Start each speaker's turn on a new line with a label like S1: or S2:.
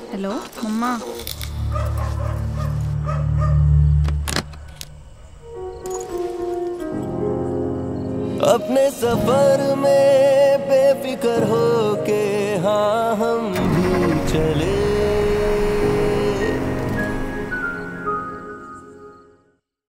S1: Hello मम्मा
S2: अपने सफ़र में बेफिक्र हो के हाँ हम भी चले।